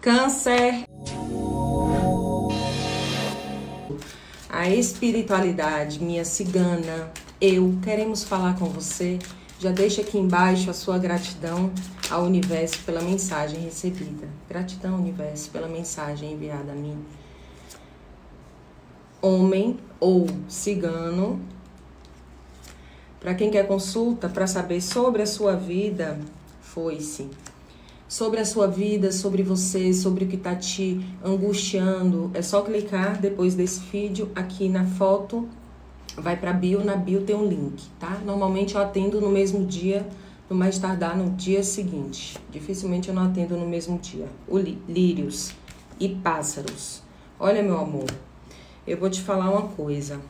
Câncer. A espiritualidade, minha cigana, eu queremos falar com você. Já deixa aqui embaixo a sua gratidão ao universo pela mensagem recebida. Gratidão, universo, pela mensagem enviada a mim. Homem ou cigano. Para quem quer consulta para saber sobre a sua vida, foi-se sobre a sua vida, sobre você, sobre o que está te angustiando, é só clicar depois desse vídeo aqui na foto, vai para bio, na bio tem um link, tá? Normalmente eu atendo no mesmo dia, no mais tardar no dia seguinte. Dificilmente eu não atendo no mesmo dia. O lírios e pássaros. Olha, meu amor, eu vou te falar uma coisa.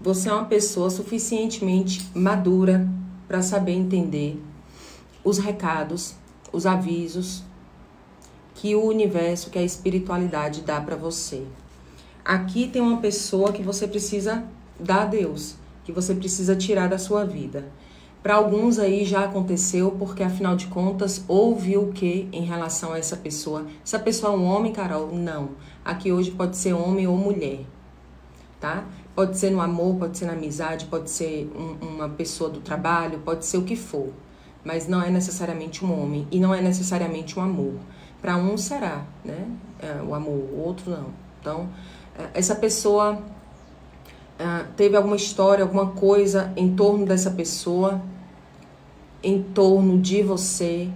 Você é uma pessoa suficientemente madura para saber entender os recados, os avisos que o universo, que a espiritualidade dá para você. Aqui tem uma pessoa que você precisa dar a Deus, que você precisa tirar da sua vida. Para alguns aí já aconteceu, porque afinal de contas, houve o que em relação a essa pessoa? Essa pessoa é um homem, Carol? Não. Aqui hoje pode ser homem ou mulher, tá? Pode ser no amor, pode ser na amizade, pode ser um, uma pessoa do trabalho, pode ser o que for mas não é necessariamente um homem e não é necessariamente um amor. Para um será, né? É, o amor, o outro não. Então, é, essa pessoa é, teve alguma história, alguma coisa em torno dessa pessoa, em torno de você,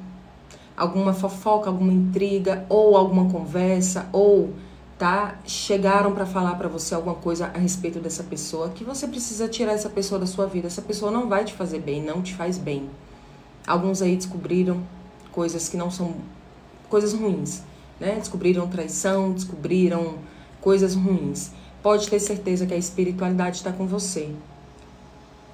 alguma fofoca, alguma intriga ou alguma conversa ou tá chegaram para falar para você alguma coisa a respeito dessa pessoa que você precisa tirar essa pessoa da sua vida. Essa pessoa não vai te fazer bem, não te faz bem. Alguns aí descobriram coisas que não são coisas ruins, né? Descobriram traição, descobriram coisas ruins. Pode ter certeza que a espiritualidade está com você.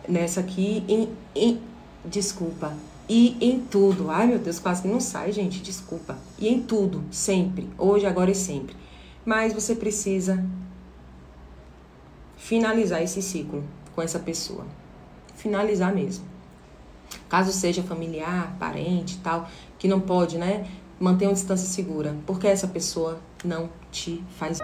Nessa aqui, em, em, desculpa, e em tudo. Ai meu Deus, quase que não sai, gente, desculpa. E em tudo, sempre, hoje, agora e sempre. Mas você precisa finalizar esse ciclo com essa pessoa. Finalizar mesmo caso seja familiar, parente tal, que não pode, né, manter uma distância segura, porque essa pessoa não te faz.